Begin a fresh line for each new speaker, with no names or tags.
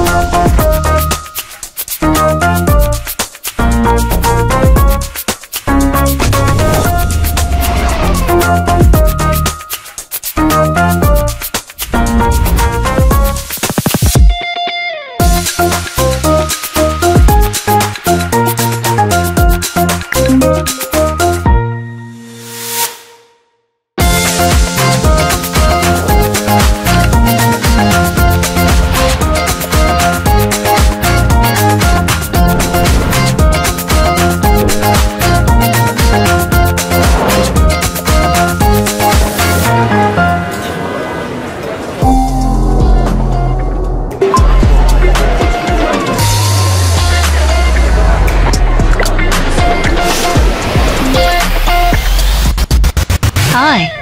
Thank you. Why?